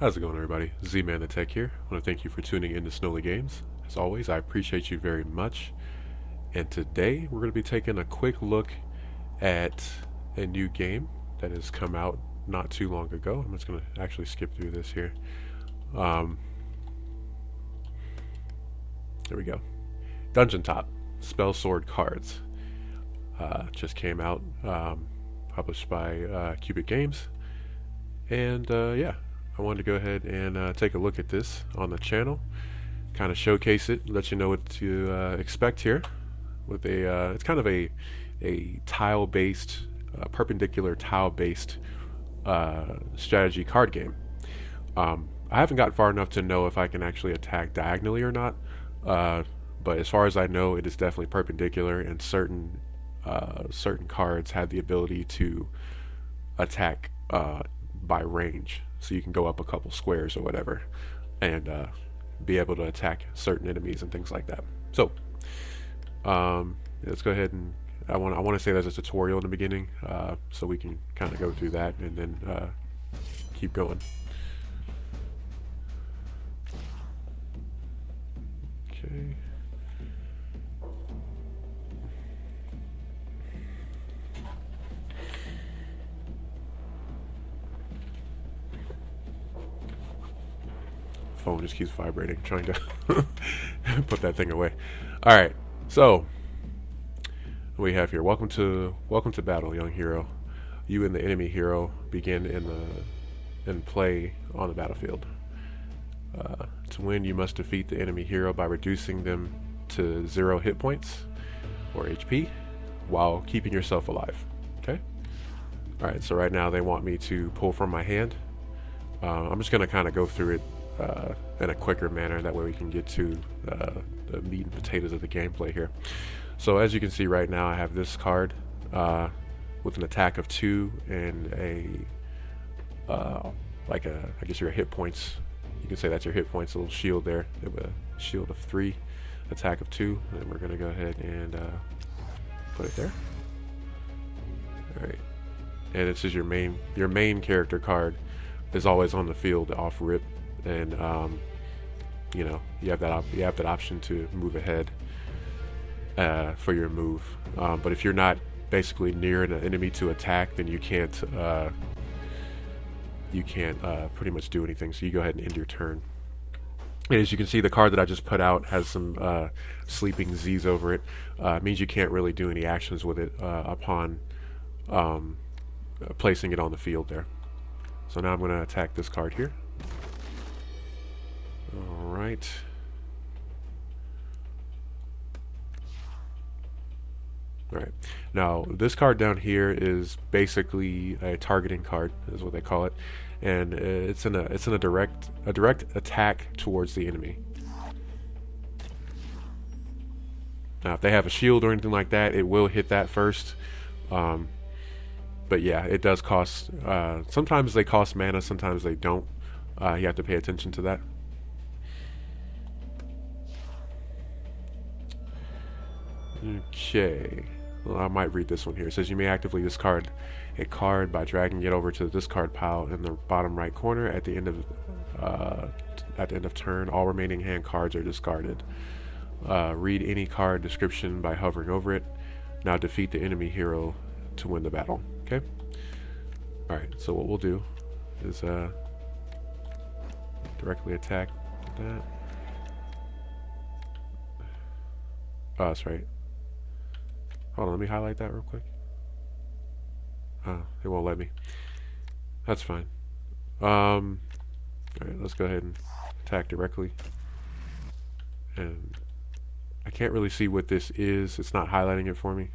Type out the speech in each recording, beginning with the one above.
How's it going, everybody? Z-Man the Tech here. I want to thank you for tuning in to Snoley Games. As always, I appreciate you very much. And today, we're going to be taking a quick look at a new game that has come out not too long ago. I'm just going to actually skip through this here. Um, there we go. DungeonTop Spell Sword Cards uh, just came out, um, published by uh, Cubic Games. And uh, yeah, I wanted to go ahead and uh, take a look at this on the channel, kind of showcase it, let you know what to uh, expect here. With a, uh, it's kind of a a tile-based, uh, perpendicular tile-based uh, strategy card game. Um, I haven't got far enough to know if I can actually attack diagonally or not, uh, but as far as I know, it is definitely perpendicular, and certain certain cards have the ability to attack by range so you can go up a couple squares or whatever and uh, be able to attack certain enemies and things like that. So um, let's go ahead and I want I want to say there's a tutorial in the beginning uh, so we can kind of go through that and then uh, keep going. Okay. Phone just keeps vibrating, trying to put that thing away. All right, so we have here. Welcome to welcome to battle, young hero. You and the enemy hero begin in the in play on the battlefield. Uh, to win, you must defeat the enemy hero by reducing them to zero hit points or HP, while keeping yourself alive. Okay. All right. So right now they want me to pull from my hand. Uh, I'm just gonna kind of go through it uh, in a quicker manner. That way we can get to uh, the meat and potatoes of the gameplay here. So as you can see right now, I have this card uh, with an attack of two and a uh, like a I guess your hit points. You can say that's your hit points. A little shield there. a shield of three, attack of two, and we're gonna go ahead and uh, put it there. All right, and this is your main your main character card is always on the field off rip and um, you know you have that you have that option to move ahead uh, for your move. Um, but if you're not basically near an enemy to attack, then you can't uh, you can't uh, pretty much do anything. So you go ahead and end your turn. And as you can see, the card that I just put out has some uh, sleeping Z's over it. Uh, it means you can't really do any actions with it uh, upon um, placing it on the field there. So now I'm going to attack this card here. Alright. Alright. Now, this card down here is basically a targeting card, is what they call it. And it's in a it's in a direct a direct attack towards the enemy. Now, if they have a shield or anything like that, it will hit that first. Um, but yeah, it does cost. Uh, sometimes they cost mana, sometimes they don't. Uh, you have to pay attention to that. Okay. Well, I might read this one here. It says you may actively discard a card by dragging it over to the discard pile in the bottom right corner at the end of uh, at the end of turn. All remaining hand cards are discarded. Uh, read any card description by hovering over it. Now defeat the enemy hero to win the battle. Okay. All right. So what we'll do is uh, directly attack that. Oh, that's right. Hold on, let me highlight that real quick. Oh, it won't let me. That's fine. Um, Alright, let's go ahead and attack directly. And I can't really see what this is. It's not highlighting it for me.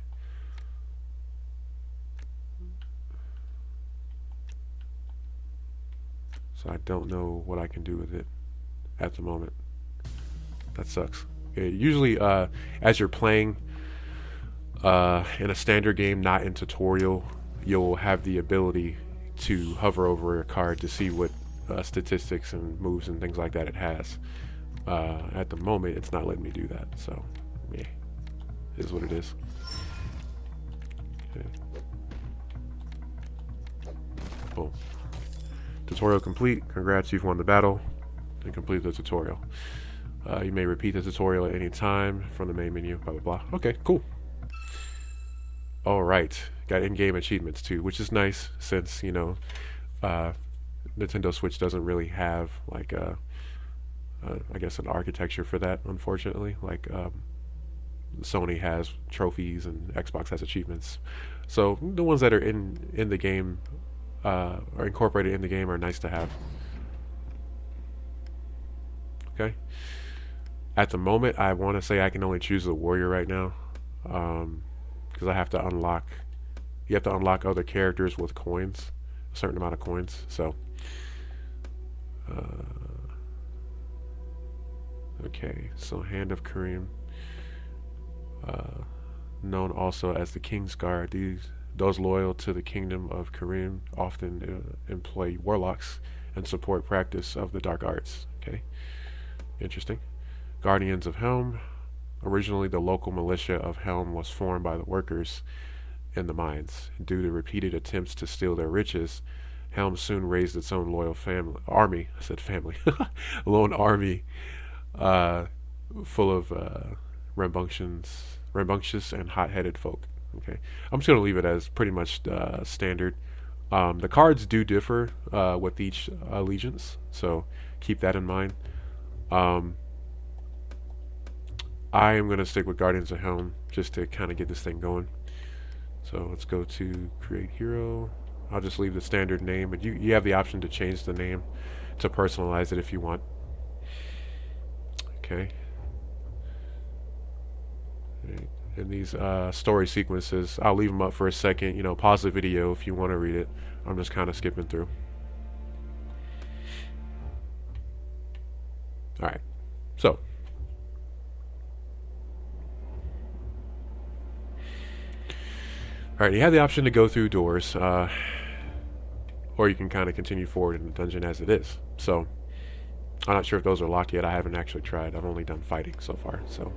So I don't know what I can do with it at the moment. That sucks. It usually, uh, as you're playing, uh, in a standard game, not in tutorial, you'll have the ability to hover over a card to see what uh, statistics and moves and things like that it has. Uh, at the moment, it's not letting me do that, so yeah, is what it is. Okay. Boom. Tutorial complete. Congrats, you've won the battle and complete the tutorial. Uh, you may repeat the tutorial at any time from the main menu, blah, blah, blah. Okay, cool. Alright, got in-game achievements too, which is nice since, you know, uh, Nintendo Switch doesn't really have, like, a, a, I guess, an architecture for that, unfortunately. Like, um, Sony has trophies and Xbox has achievements. So the ones that are in, in the game, uh, are incorporated in the game are nice to have. Okay. At the moment, I want to say I can only choose the warrior right now, because I have to unlock. You have to unlock other characters with coins, a certain amount of coins. So. Uh, okay, so Hand of Karim, uh, known also as the King's Guard. These those loyal to the kingdom of Karim often uh, employ warlocks and support practice of the dark arts. Okay. Interesting. Guardians of Helm. Originally, the local militia of Helm was formed by the workers in the mines. Due to repeated attempts to steal their riches, Helm soon raised its own loyal family army. I said family, lone army, uh, full of uh, rambunctious, rambunctious and hot-headed folk. Okay, I'm just gonna leave it as pretty much uh, standard. Um, the cards do differ uh, with each allegiance, so keep that in mind. Um, I am going to stick with Guardians of Helm just to kind of get this thing going. So let's go to create hero. I'll just leave the standard name, but you, you have the option to change the name to personalize it if you want. Okay. And these uh, story sequences, I'll leave them up for a second. You know, pause the video if you want to read it. I'm just kind of skipping through. Alright, so. Alright, you have the option to go through doors, uh, or you can kind of continue forward in the dungeon as it is. So, I'm not sure if those are locked yet. I haven't actually tried. I've only done fighting so far. So,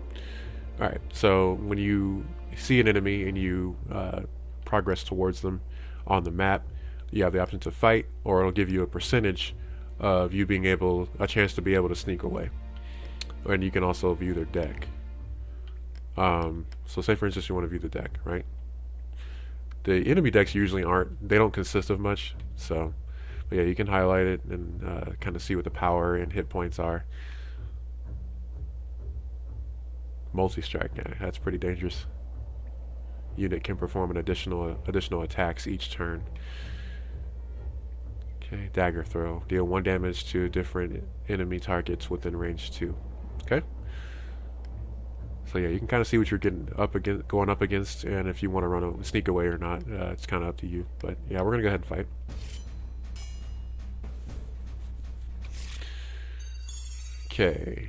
alright, so when you see an enemy and you uh, progress towards them on the map, you have the option to fight, or it'll give you a percentage of you being able, a chance to be able to sneak away. And you can also view their deck. Um, so say for instance you want to view the deck, right? The enemy decks usually aren't, they don't consist of much, so but yeah, you can highlight it and uh, kind of see what the power and hit points are. Multi-strike, yeah, that's pretty dangerous. Unit can perform an additional additional attacks each turn. Okay, dagger throw. Deal one damage to different enemy targets within range two. Okay. So yeah, you can kind of see what you're getting up against, going up against, and if you want to run a sneak away or not, uh, it's kind of up to you. But yeah, we're gonna go ahead and fight. Okay,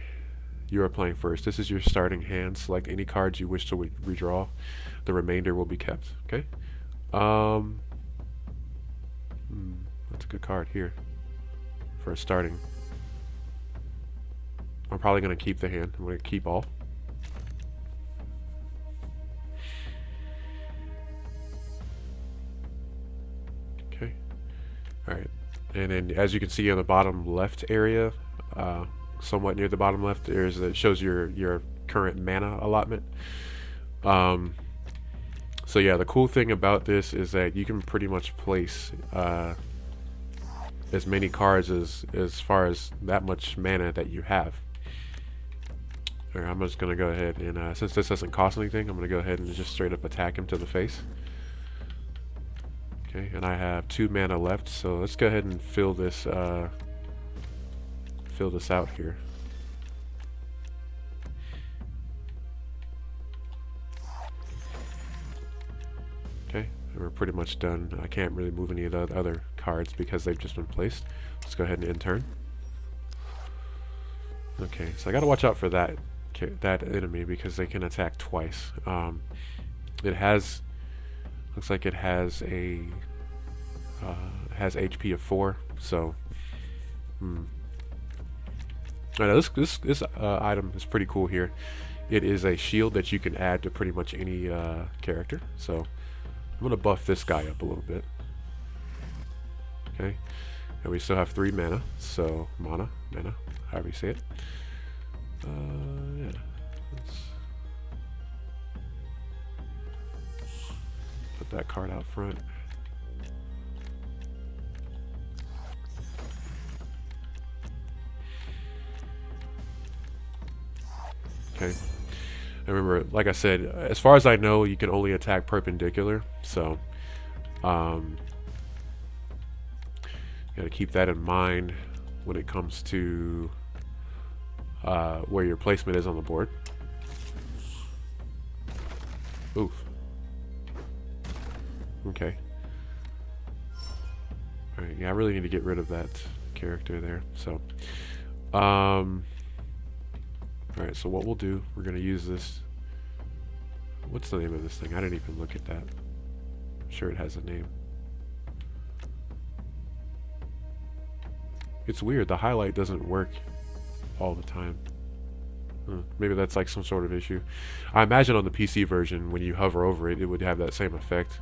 you are playing first. This is your starting hand. Select any cards you wish to redraw. The remainder will be kept. Okay. Um. Hmm. That's a good card here for a starting. I'm probably going to keep the hand. I'm going to keep all. Alright. And then as you can see on the bottom left area, uh, somewhat near the bottom left, there's it shows your your current mana allotment. Um, so yeah, the cool thing about this is that you can pretty much place uh, as many cards as as far as that much mana that you have. Right, I'm just gonna go ahead and uh, since this doesn't cost anything, I'm gonna go ahead and just straight up attack him to the face. Okay, and I have two mana left, so let's go ahead and fill this uh, fill this out here. Okay, we're pretty much done. I can't really move any of the other cards because they've just been placed. Let's go ahead and end turn. Okay, so I gotta watch out for that that enemy because they can attack twice. Um, it has looks like it has a uh, has HP of four, so. Hmm. Right, this this this uh, item is pretty cool here. It is a shield that you can add to pretty much any uh, character. So I'm gonna buff this guy up a little bit. Okay. And we still have three mana, so mana, mana, however you say it. Uh, yeah. Let's put that card out front. Okay. I remember, like I said, as far as I know, you can only attack perpendicular, so um, got to keep that in mind when it comes to uh, where your placement is on the board. Oof. Okay. Alright, yeah, I really need to get rid of that character there, so... Um... Alright, so what we'll do, we're going to use this... What's the name of this thing? I didn't even look at that. I'm sure it has a name. It's weird, the highlight doesn't work all the time. Huh. Maybe that's like some sort of issue. I imagine on the PC version, when you hover over it, it would have that same effect,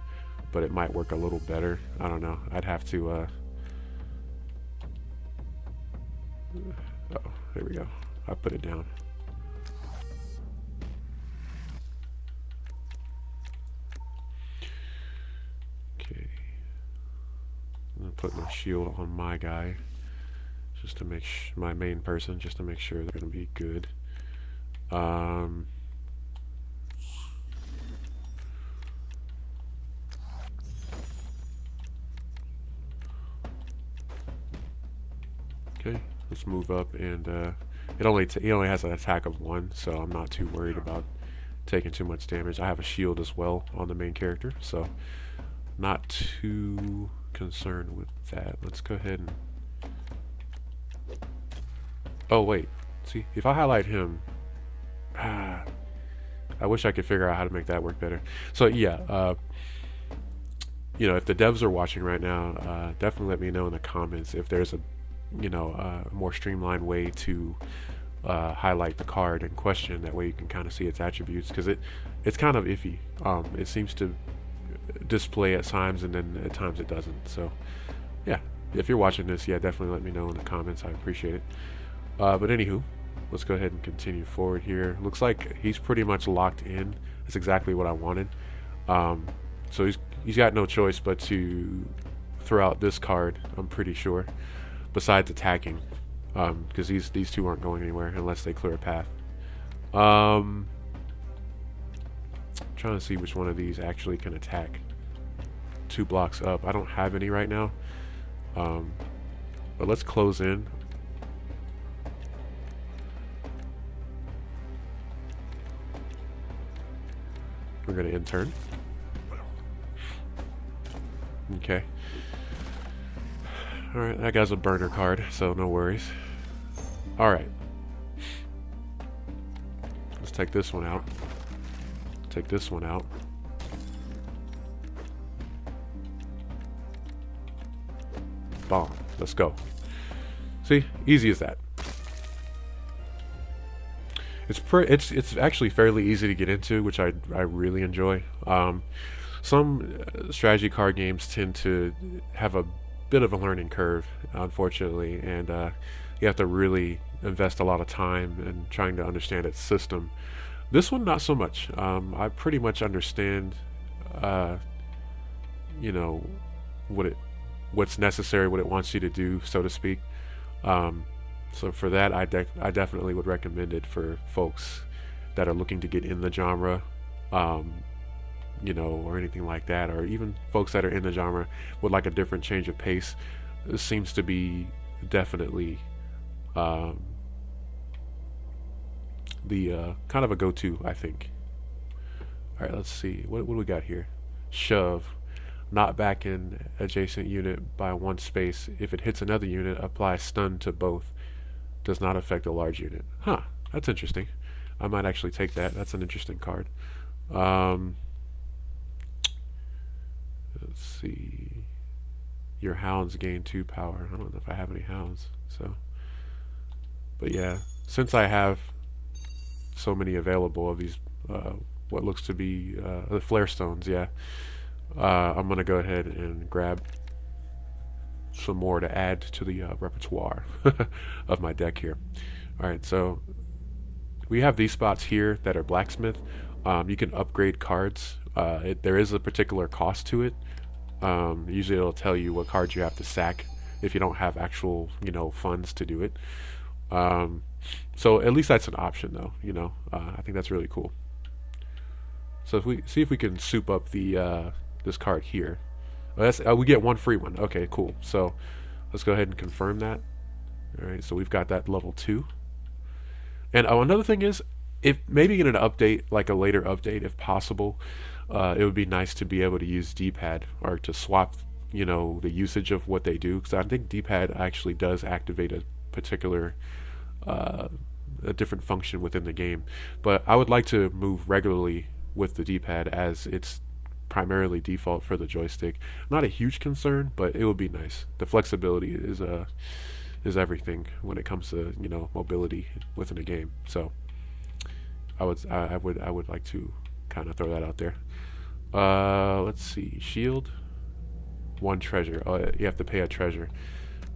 but it might work a little better. I don't know. I'd have to, uh... Oh, there we go. I put it down. Put my shield on my guy just to make my main person just to make sure they're gonna be good. Um, okay let's move up and uh, it only it only has an attack of one so I'm not too worried about taking too much damage. I have a shield as well on the main character so not too concerned with that. Let's go ahead and... Oh, wait. See, if I highlight him... Ah, I wish I could figure out how to make that work better. So, yeah. Uh, you know, if the devs are watching right now, uh, definitely let me know in the comments if there's a, you know, uh, more streamlined way to uh, highlight the card in question. That way you can kind of see its attributes because it, it's kind of iffy. Um, it seems to display at times and then at times it doesn't. So yeah, if you're watching this, yeah, definitely let me know in the comments. I appreciate it. Uh, but anywho, let's go ahead and continue forward here. Looks like he's pretty much locked in. That's exactly what I wanted. Um, so he's he's got no choice but to throw out this card. I'm pretty sure. Besides attacking, because um, these these two aren't going anywhere unless they clear a path. Um, trying to see which one of these actually can attack two blocks up. I don't have any right now. Um, but let's close in. We're going to intern. Okay. Alright, that guy's a burner card, so no worries. Alright. Let's take this one out. Take this one out. Bomb. Let's go. See? Easy as that. It's it's it's actually fairly easy to get into, which I I really enjoy. Um, some uh, strategy card games tend to have a bit of a learning curve, unfortunately, and uh, you have to really invest a lot of time in trying to understand its system. This one, not so much. Um, I pretty much understand, uh, you know, what it, what's necessary, what it wants you to do, so to speak. Um, so for that, I, de I definitely would recommend it for folks that are looking to get in the genre, um, you know, or anything like that, or even folks that are in the genre would like a different change of pace. This seems to be definitely um, the uh, kind of a go-to, I think. All right, let's see. What, what do we got here? Shove. Not back in adjacent unit by one space. If it hits another unit, apply stun to both. Does not affect a large unit. Huh, that's interesting. I might actually take that. That's an interesting card. Um, let's see. Your hounds gain two power. I don't know if I have any hounds, so. But yeah, since I have so many available of these uh, what looks to be uh, the flare stones yeah uh, I'm gonna go ahead and grab some more to add to the uh, repertoire of my deck here. All right, so we have these spots here that are blacksmith. Um, you can upgrade cards. Uh, it, there is a particular cost to it. Um, usually it'll tell you what cards you have to sack if you don't have actual, you know, funds to do it. Um, so at least that's an option, though. You know, uh, I think that's really cool. So if we see if we can soup up the uh, this card here. Oh, uh, we get one free one. Okay, cool. So let's go ahead and confirm that. All right, so we've got that level two. And oh, another thing is, if maybe in an update, like a later update, if possible, uh, it would be nice to be able to use D-pad or to swap, you know, the usage of what they do. Because I think D-pad actually does activate a particular, uh, a different function within the game. But I would like to move regularly with the D-pad as it's primarily default for the joystick. Not a huge concern, but it would be nice. The flexibility is uh is everything when it comes to you know mobility within a game. So I would I, would I would like to kind of throw that out there. Uh, let's see, shield, one treasure. Oh, you have to pay a treasure,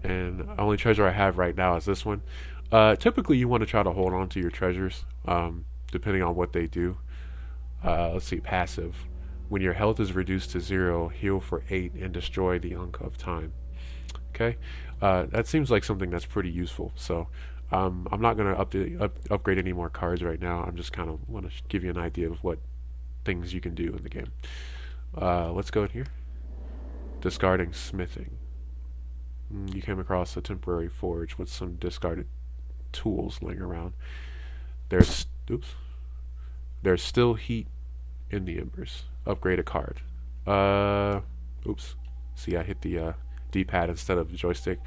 and the only treasure I have right now is this one. Uh, typically, you want to try to hold on to your treasures, um, depending on what they do. Uh, let's see, passive. When your health is reduced to zero, heal for eight and destroy the Ankh of Time. Okay, uh, that seems like something that's pretty useful. So um, I'm not going to up, upgrade any more cards right now. I'm just kind of want to give you an idea of what things you can do in the game. Uh, let's go in here. Discarding smithing. Mm, you came across a temporary forge with some discarded tools laying around. There's oops. There's still heat in the embers. Upgrade a card. Uh, oops. See, I hit the uh, D-pad instead of the joystick.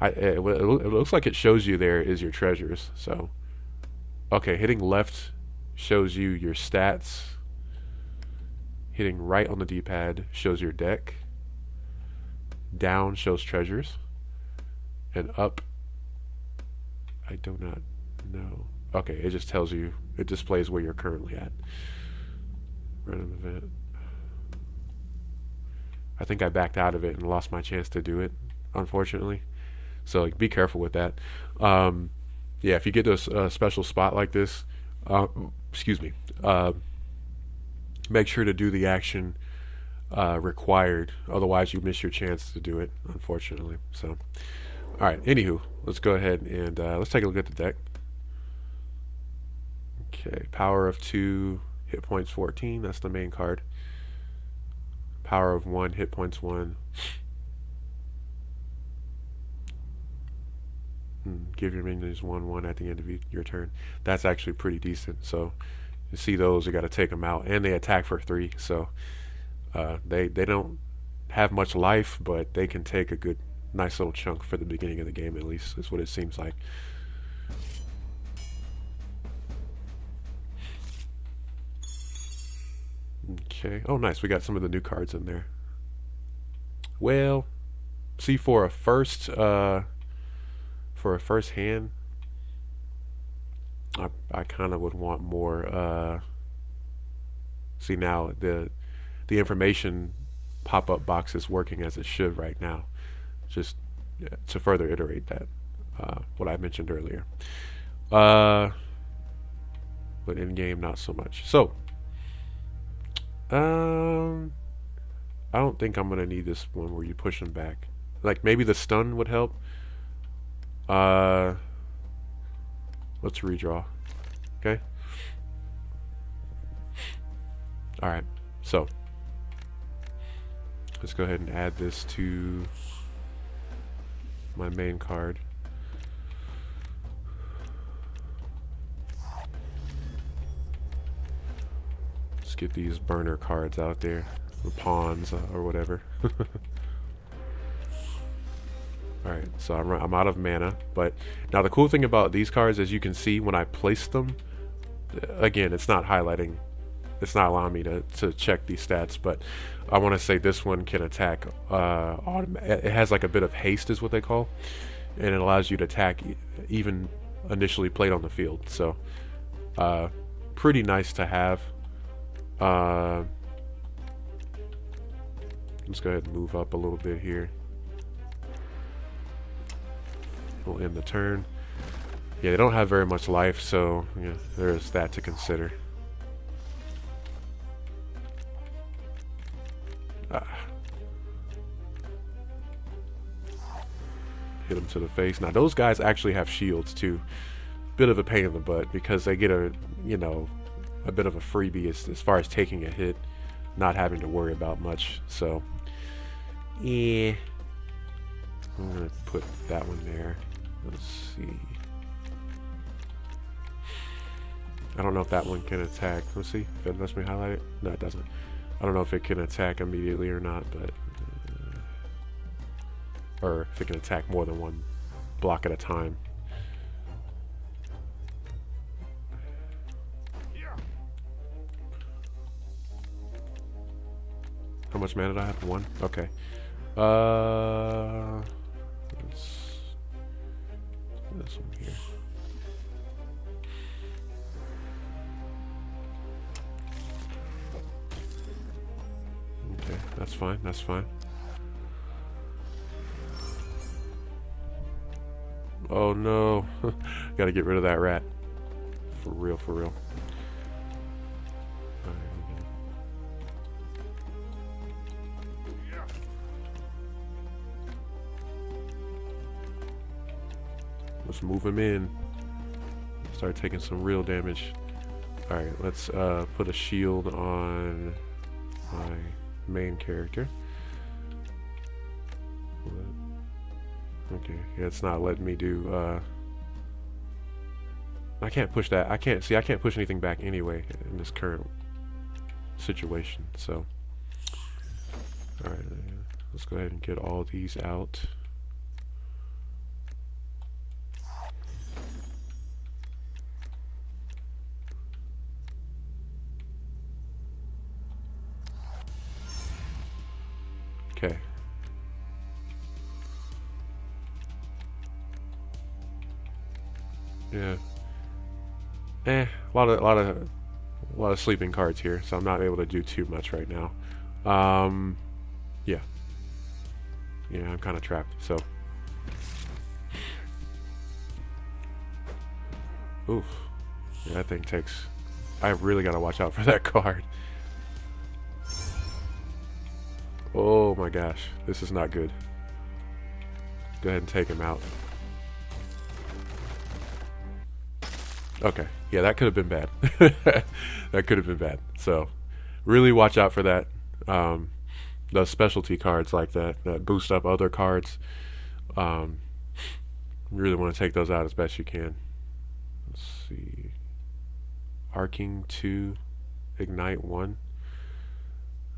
I, it, it, looks like it shows you there is your treasures. So, okay, hitting left shows you your stats. Hitting right on the D-pad shows your deck. Down shows treasures. And up, I do not know. Okay, it just tells you, it displays where you're currently at. Random event. I think I backed out of it and lost my chance to do it, unfortunately. So like, be careful with that. Um, yeah, if you get a, a special spot like this, uh, excuse me, uh, make sure to do the action uh, required. Otherwise, you miss your chance to do it, unfortunately. So, all right. Anywho, let's go ahead and uh, let's take a look at the deck. Okay, power of two, hit points 14. That's the main card. Power of one, hit points one. Hmm, give your minions one one at the end of your turn. That's actually pretty decent. So you see those, you got to take them out, and they attack for three. So uh, they they don't have much life, but they can take a good, nice little chunk for the beginning of the game. At least is what it seems like. Okay. Oh, nice. We got some of the new cards in there. Well, see for a first uh, for a first hand, I I kind of would want more. Uh, see now the the information pop up box is working as it should right now. Just to further iterate that uh, what I mentioned earlier. Uh, but in game, not so much. So um, I don't think I'm gonna need this one where you push them back. Like maybe the stun would help. Uh, let's redraw. Okay. All right. So let's go ahead and add this to my main card. Let's get these burner cards out there. The pawns uh, or whatever. Alright, so I'm, I'm out of mana. But now the cool thing about these cards, as you can see when I place them, uh, again, it's not highlighting, it's not allowing me to, to check these stats, but I want to say this one can attack, uh, it has like a bit of haste is what they call, and it allows you to attack even initially played on the field. So, uh, pretty nice to have. Uh, let's go ahead and move up a little bit here. We'll end the turn. Yeah, they don't have very much life, so yeah, there's that to consider. Ah. Hit him to the face. Now, those guys actually have shields, too. Bit of a pain in the butt, because they get a, you know, a bit of a freebie as, as far as taking a hit, not having to worry about much, so... Yeah. I'm gonna put that one there. Let's see. I don't know if that one can attack. Let's see if it lets me highlight it. No, it doesn't. I don't know if it can attack immediately or not, but... Uh, or if it can attack more than one block at a time. How much mana did I have? One? Okay. Uh, this one here. Okay, that's fine, that's fine. Oh no, gotta get rid of that rat. For real, for real. Let's move him in. Start taking some real damage. Alright, let's uh, put a shield on my main character. Okay, yeah, it's not letting me do, uh... I can't push that. I can't, see, I can't push anything back anyway in this current situation, so... Alright, let's go ahead and get all these out. A lot of a lot of a lot of sleeping cards here, so I'm not able to do too much right now. Um, yeah. Yeah, I'm kind of trapped. So. Oof. Yeah, that thing takes. I really got to watch out for that card. Oh my gosh, this is not good. Go ahead and take him out. Okay, yeah, that could have been bad. that could have been bad. So, really watch out for that. Um, those specialty cards like that that boost up other cards. Um, really want to take those out as best you can. Let's see. Arcing 2, Ignite 1.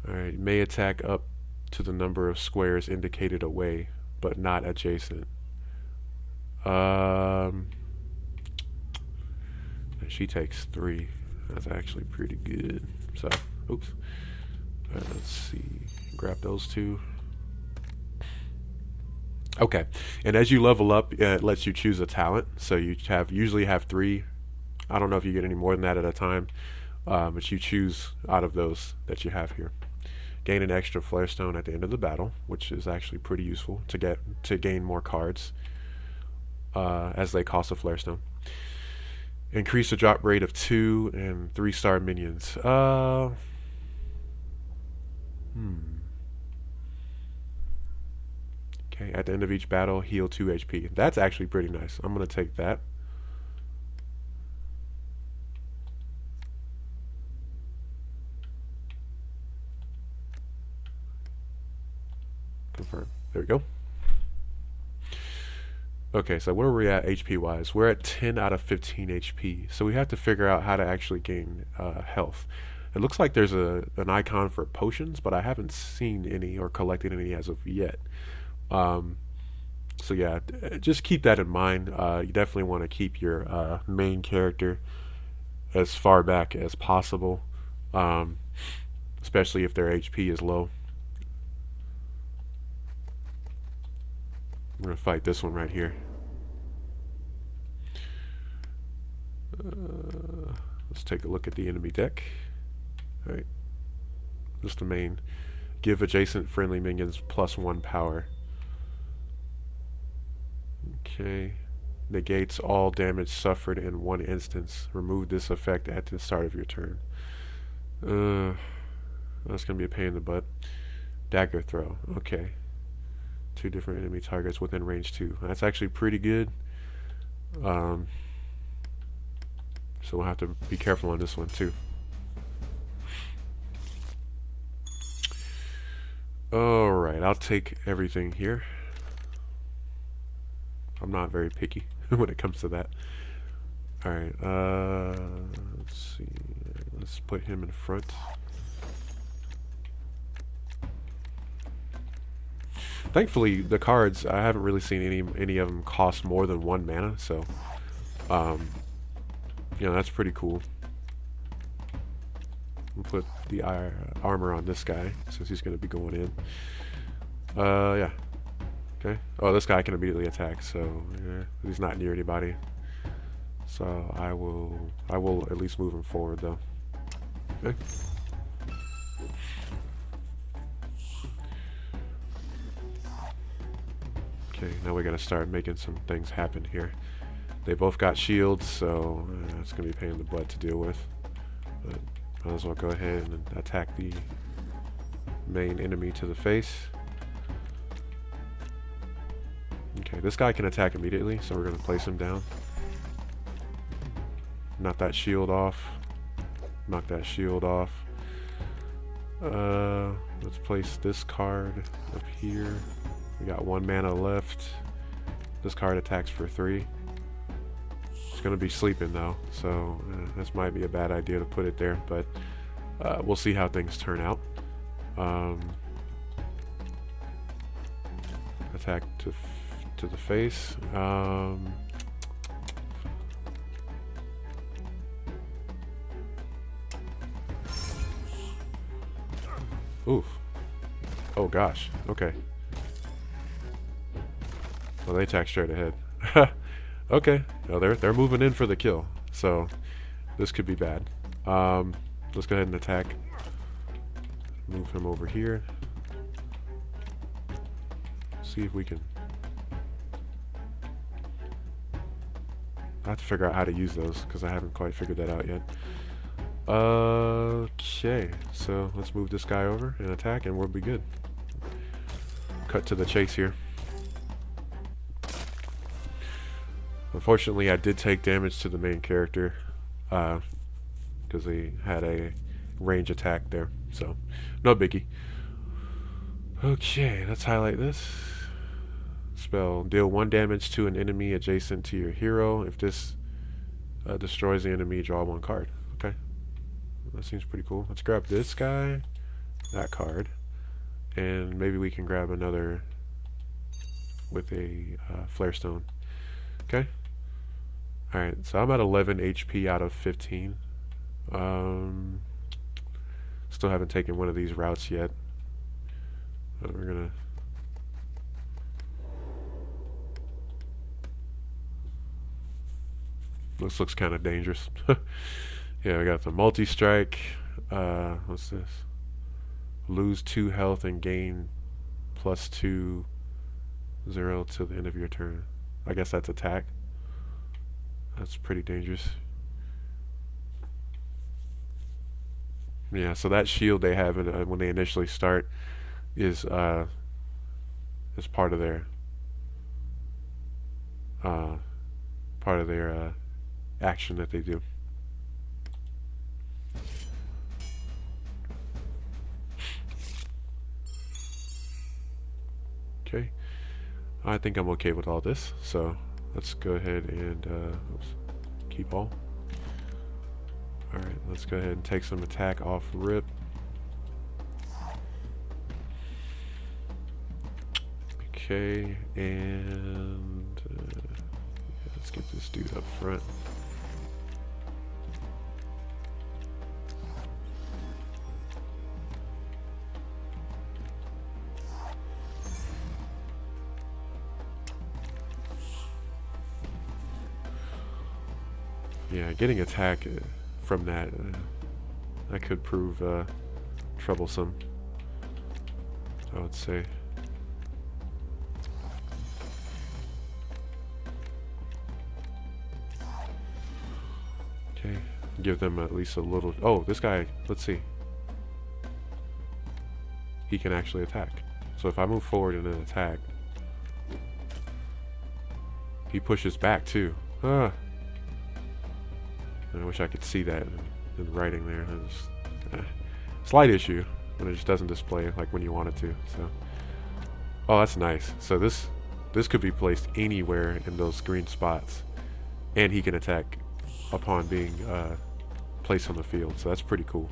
Alright, may attack up to the number of squares indicated away, but not adjacent. Um, she takes three. That's actually pretty good. So, oops. Right, let's see. Grab those two. Okay, and as you level up, it lets you choose a talent. So you have usually have three. I don't know if you get any more than that at a time, uh, but you choose out of those that you have here gain an extra flare stone at the end of the battle, which is actually pretty useful to get to gain more cards uh, as they cost a flare stone. Increase the drop rate of two and three star minions. Uh, hmm. Okay, at the end of each battle, heal 2 HP. That's actually pretty nice. I'm going to take that. Confirm. There we go. Okay, so where are we at HP wise? We're at 10 out of 15 HP. So we have to figure out how to actually gain uh, health. It looks like there's a an icon for potions, but I haven't seen any or collected any as of yet. Um, so yeah, just keep that in mind. Uh, you definitely want to keep your uh, main character as far back as possible, um, especially if their HP is low. I'm going to fight this one right here. Uh, let's take a look at the enemy deck. Alright. Just the main. Give adjacent friendly minions plus one power. Okay. Negates all damage suffered in one instance. Remove this effect at the start of your turn. Uh, that's going to be a pain in the butt. Dagger throw. Okay. Two different enemy targets within range two. That's actually pretty good. Um, so we'll have to be careful on this one too. Alright, I'll take everything here. I'm not very picky when it comes to that. Alright, uh, let's see. Let's put him in front. Thankfully, the cards, I haven't really seen any any of them cost more than one mana, so, um, you know, that's pretty cool. We'll put the armor on this guy, since he's going to be going in. Uh, yeah. Okay. Oh, this guy can immediately attack, so yeah, he's not near anybody. So I will, I will at least move him forward, though. Okay. Okay, now we gotta start making some things happen here. They both got shields, so uh, it's gonna be a pain in the butt to deal with. But might as well go ahead and attack the main enemy to the face. Okay, this guy can attack immediately, so we're gonna place him down. Knock that shield off. Knock that shield off. Uh, let's place this card up here. We got one mana left. This card attacks for three. It's going to be sleeping though, so uh, this might be a bad idea to put it there, but uh, we'll see how things turn out. Um, attack to to the face. Um, oof. Oh gosh. Okay. Well, they attack straight ahead. okay. No, they're they're moving in for the kill. So this could be bad. Um, let's go ahead and attack. Move him over here. See if we can. I have to figure out how to use those because I haven't quite figured that out yet. Okay, so let's move this guy over and attack, and we'll be good. Cut to the chase here. Unfortunately, I did take damage to the main character because uh, he had a range attack there. So, no biggie. Okay, let's highlight this. Spell. Deal one damage to an enemy adjacent to your hero. If this uh, destroys the enemy, draw one card. Okay. That seems pretty cool. Let's grab this guy, that card, and maybe we can grab another with a uh, flare stone. Okay. Alright, so I'm at 11 HP out of 15. Um, still haven't taken one of these routes yet. But we're gonna... This looks kind of dangerous. yeah, we got the multi-strike. Uh, what's this? Lose 2 health and gain plus 2 0 till the end of your turn. I guess that's attack. That's pretty dangerous. Yeah, so that shield they have in, uh, when they initially start is uh, is part of their uh, part of their uh, action that they do. Okay, I think I'm okay with all this, so let's go ahead and uh, oops, keep all. Alright, let's go ahead and take some attack off rip. Okay, and uh, yeah, let's get this dude up front. Yeah, getting attack uh, from that, uh, that could prove uh, troublesome, I would say. Okay, give them at least a little... Oh, this guy, let's see. He can actually attack. So if I move forward and then attack, he pushes back too. Ah. Wish I could see that in, in writing there. eh. Slight issue when it just doesn't display like when you want it to. So, oh, that's nice. So this this could be placed anywhere in those green spots, and he can attack upon being uh, placed on the field. So that's pretty cool.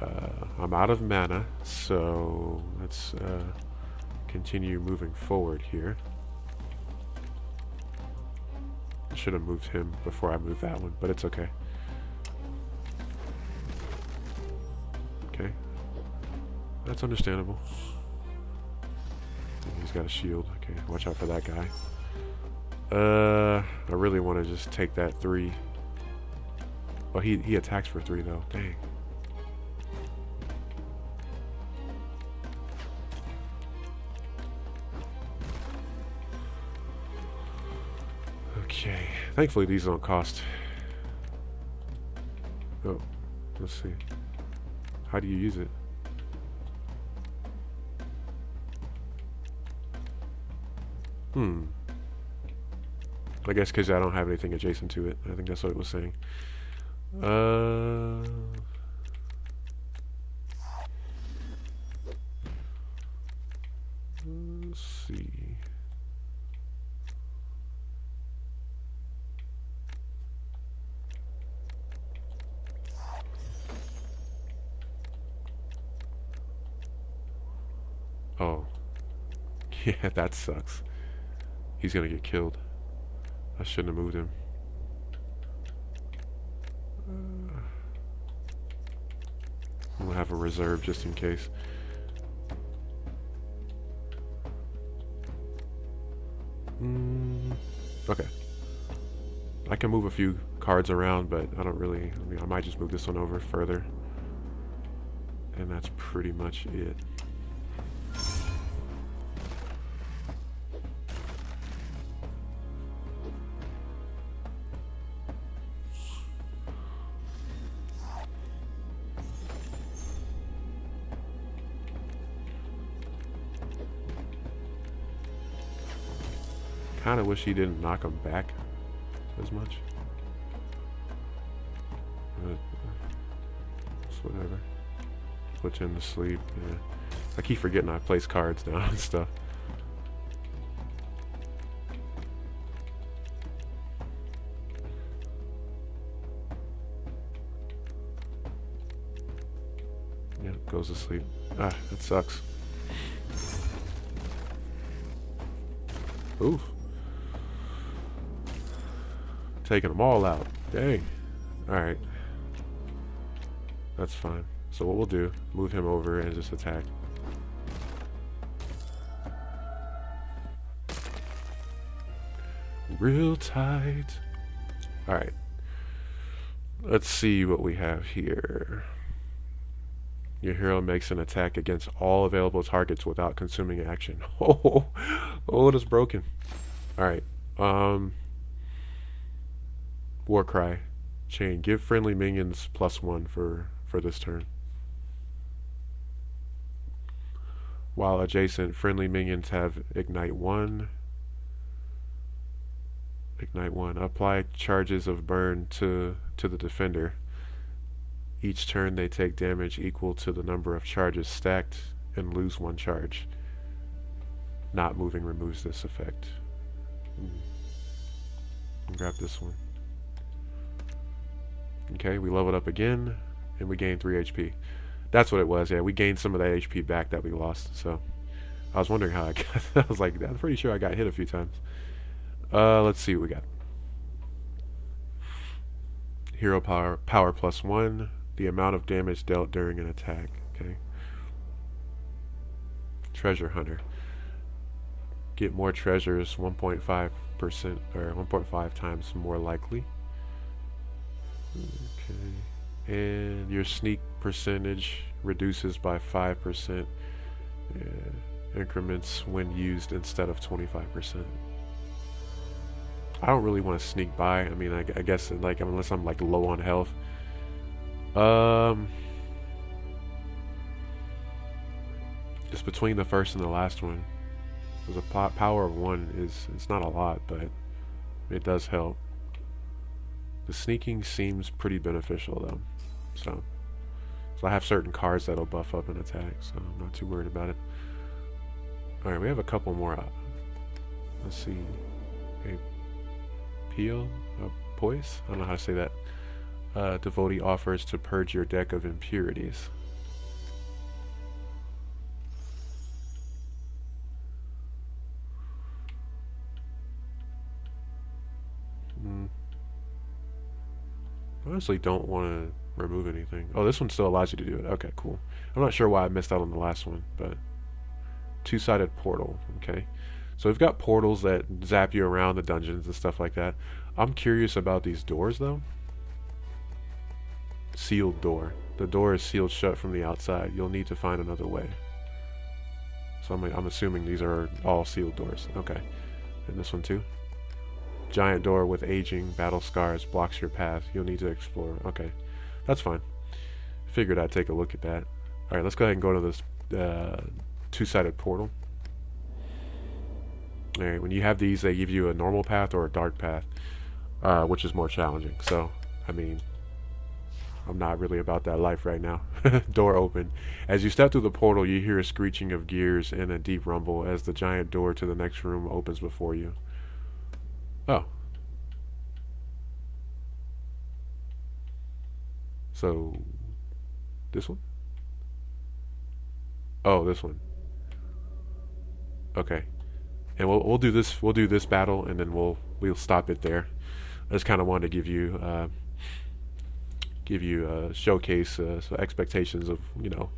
Uh, I'm out of mana, so let's uh, continue moving forward here. Should have moved him before I moved that one, but it's okay. Okay. That's understandable. He's got a shield. Okay, watch out for that guy. Uh, I really want to just take that three. Oh, he, he attacks for three, though. Dang. Thankfully, these don't cost. Oh, let's see. How do you use it? Hmm. I guess because I don't have anything adjacent to it. I think that's what it was saying. Uh. Let's see. Oh. Yeah, that sucks. He's gonna get killed. I shouldn't have moved him. Uh, gonna have a reserve just in case. Mm, okay. I can move a few cards around, but I don't really... I mean, I might just move this one over further. And that's pretty much it. Kind of wish he didn't knock him back as much. But, whatever. Put him to sleep. Yeah. I keep forgetting I place cards now and stuff. Yeah, goes to sleep. Ah, that sucks. Oof. Taking them all out. Dang. Alright. That's fine. So what we'll do, move him over and just attack. Real tight. Alright. Let's see what we have here. Your hero makes an attack against all available targets without consuming action. Oh, oh, it is broken. Alright. Um, Warcry chain. Give friendly minions plus one for, for this turn. While adjacent, friendly minions have Ignite 1. Ignite 1. Apply charges of burn to, to the defender. Each turn they take damage equal to the number of charges stacked and lose one charge. Not moving removes this effect. Mm. Grab this one. Okay, we leveled up again, and we gained 3 HP. That's what it was, yeah. We gained some of that HP back that we lost, so... I was wondering how I got... I was like, I'm pretty sure I got hit a few times. Uh, let's see what we got. Hero power, power plus 1. The amount of damage dealt during an attack. Okay. Treasure Hunter. Get more treasures 1.5% or 1.5 times more likely. Okay. And your sneak percentage reduces by 5%. increments when used instead of 25%. I don't really want to sneak by. I mean, I, I guess like unless I'm like low on health. Um, just between the first and the last one, there's a power of one is it's not a lot, but it does help. The sneaking seems pretty beneficial though, so so I have certain cards that'll buff up an attack, so I'm not too worried about it. All right, we have a couple more. Uh, let's see, a peel, a poise. I don't know how to say that. Uh, devotee offers to purge your deck of impurities. Honestly don't want to remove anything. Oh, this one still allows you to do it. Okay, cool. I'm not sure why I missed out on the last one, but two-sided portal. Okay, so we've got portals that zap you around the dungeons and stuff like that. I'm curious about these doors though. Sealed door. The door is sealed shut from the outside. You'll need to find another way. So I'm, I'm assuming these are all sealed doors. Okay. And this one too? Giant door with aging battle scars blocks your path. You'll need to explore. Okay, that's fine. Figured I'd take a look at that. Alright, let's go ahead and go to this uh, two-sided portal. Alright, when you have these, they give you a normal path or a dark path, uh, which is more challenging. So, I mean, I'm not really about that life right now. door open. As you step through the portal, you hear a screeching of gears and a deep rumble as the giant door to the next room opens before you. Oh. So, this one? Oh, this one. Okay. And we'll we'll do this we'll do this battle and then we'll we'll stop it there. I just kind of wanted to give you uh, give you a showcase uh, so expectations of you know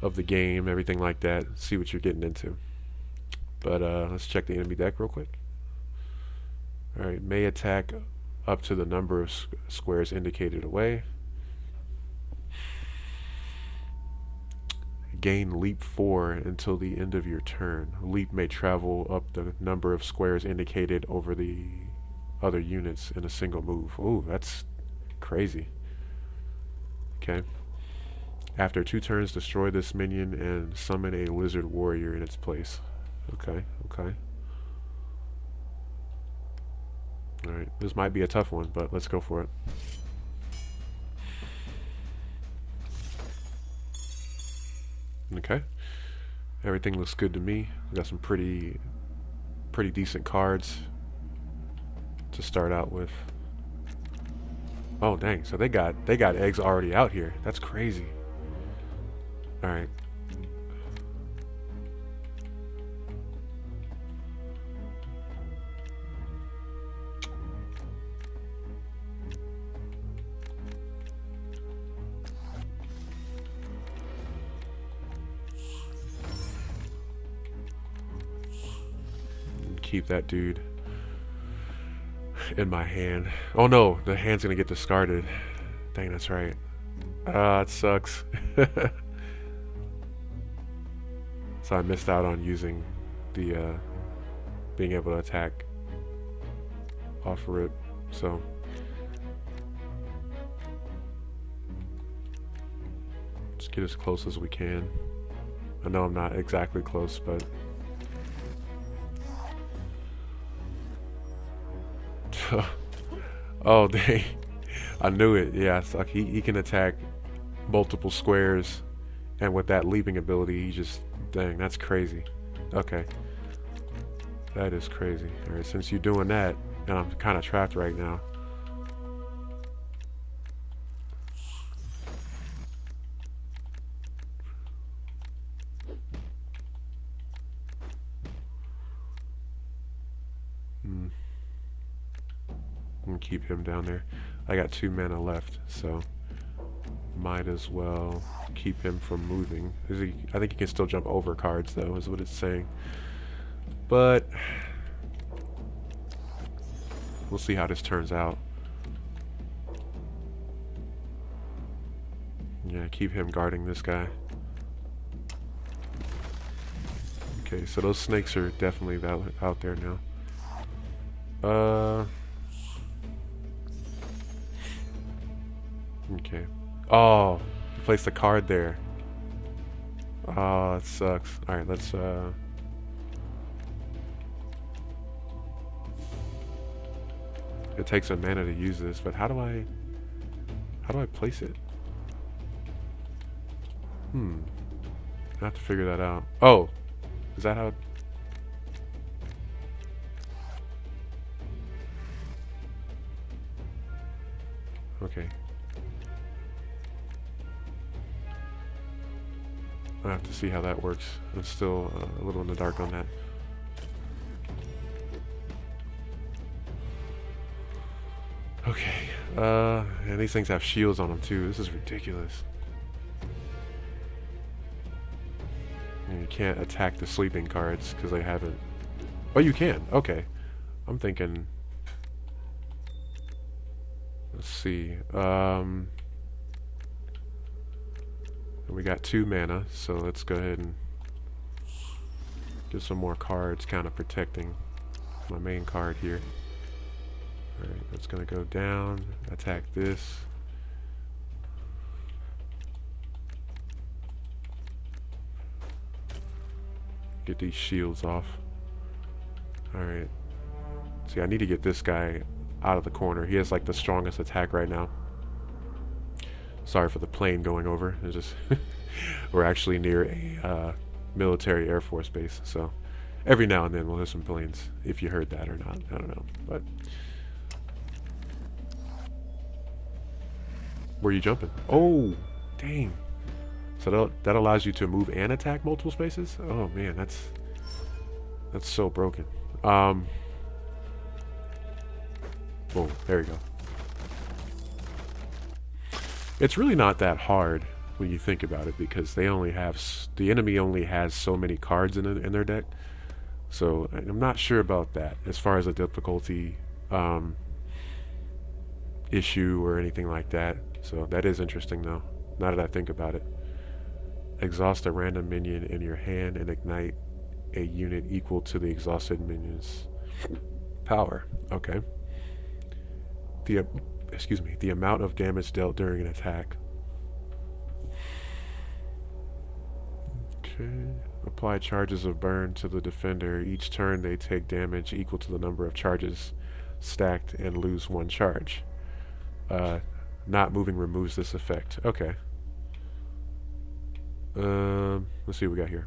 of the game, everything like that. See what you're getting into. But uh, let's check the enemy deck real quick. Alright, may attack up to the number of squares indicated away. Gain leap 4 until the end of your turn. Leap may travel up the number of squares indicated over the other units in a single move. Ooh, that's crazy. Okay. After two turns, destroy this minion and summon a lizard warrior in its place. Okay, okay. Alright, this might be a tough one, but let's go for it. Okay. Everything looks good to me. We got some pretty pretty decent cards to start out with. Oh dang, so they got they got eggs already out here. That's crazy. Alright. Keep that dude in my hand. Oh no, the hand's gonna get discarded. Dang, that's right. Ah, it sucks. so I missed out on using the, uh, being able to attack off rip, so. Just get as close as we can. I know I'm not exactly close, but oh, dang. I knew it. Yeah, it's like he, he can attack multiple squares, and with that leaping ability, he just... Dang, that's crazy. Okay. That is crazy. Alright, since you're doing that, and I'm kind of trapped right now, keep him down there. I got two mana left, so might as well keep him from moving. He, I think he can still jump over cards, though, is what it's saying. But we'll see how this turns out. Yeah, keep him guarding this guy. Okay, so those snakes are definitely out there now. Uh. Okay. Oh, you placed a card there. Oh, that sucks. Alright, let's, uh... It takes a mana to use this, but how do I... How do I place it? Hmm. I have to figure that out. Oh! Is that how... I have to see how that works. I'm still uh, a little in the dark on that. Okay. Uh, and these things have shields on them too. This is ridiculous. And you can't attack the sleeping cards because they haven't. Oh, you can. Okay. I'm thinking. Let's see. Um. We got two mana, so let's go ahead and get some more cards kind of protecting my main card here. Alright, that's going to go down, attack this. Get these shields off. Alright. See, I need to get this guy out of the corner. He has like the strongest attack right now. Sorry for the plane going over. It's just we're actually near a uh, military Air Force base, so every now and then we'll hear some planes. If you heard that or not, I don't know. But where are you jumping? Oh, dang! So that that allows you to move and attack multiple spaces. Oh man, that's that's so broken. Um. Boom. There you go. It's really not that hard when you think about it because they only have the enemy only has so many cards in in their deck. So I'm not sure about that as far as a difficulty um, issue or anything like that. So that is interesting though. Now that I think about it, exhaust a random minion in your hand and ignite a unit equal to the exhausted minion's power. Okay. The excuse me, the amount of damage dealt during an attack. Okay. Apply charges of burn to the defender. Each turn they take damage equal to the number of charges stacked and lose one charge. Uh, not moving removes this effect. Okay. Um, let's see what we got here.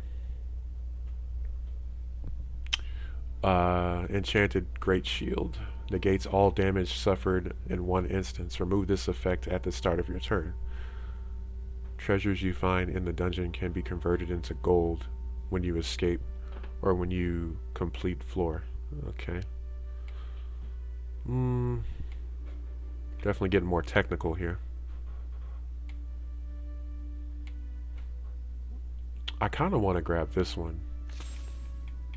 Uh, enchanted Great Shield negates all damage suffered in one instance. Remove this effect at the start of your turn. Treasures you find in the dungeon can be converted into gold when you escape or when you complete floor. Okay. Hmm. Definitely getting more technical here. I kind of want to grab this one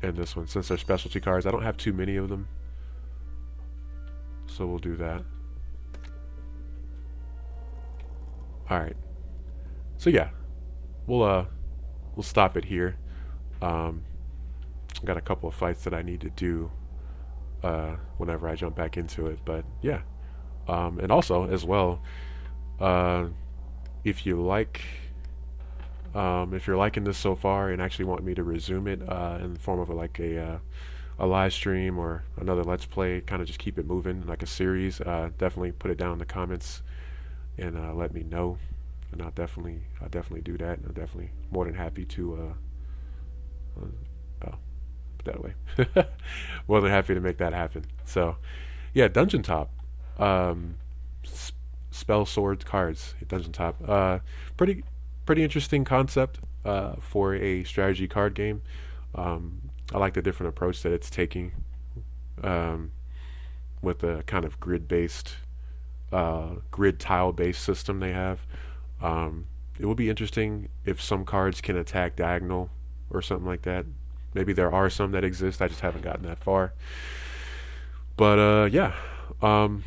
and this one since they're specialty cards. I don't have too many of them so we'll do that. Alright. So yeah, we'll uh we'll stop it here. Um got a couple of fights that I need to do uh whenever I jump back into it, but yeah. Um and also as well, uh if you like um, if you're liking this so far and actually want me to resume it uh, in the form of a, like a uh, a live stream or another let's play, kind of just keep it moving like a series, uh, definitely put it down in the comments and uh, let me know. And I'll definitely, I'll definitely do that. I'm definitely more than happy to, uh, uh oh, put that away. more than happy to make that happen. So, yeah, DungeonTop, um, spell swords cards, DungeonTop, uh, pretty, pretty interesting concept uh, for a strategy card game. Um, I like the different approach that it's taking um, with the kind of grid based, uh, grid tile based system they have. Um, it would be interesting if some cards can attack diagonal or something like that. Maybe there are some that exist. I just haven't gotten that far. But uh, yeah, um,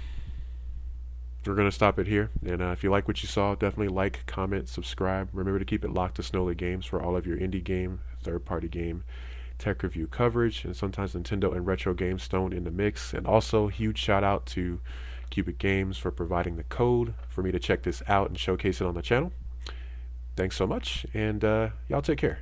we're gonna stop it here. And uh, if you like what you saw, definitely like, comment, subscribe. Remember to keep it locked to Snoley Games for all of your indie game, third party game tech review coverage, and sometimes Nintendo and retro games thrown in the mix. And also, huge shout out to Cubic Games for providing the code for me to check this out and showcase it on the channel. Thanks so much, and uh, y'all take care.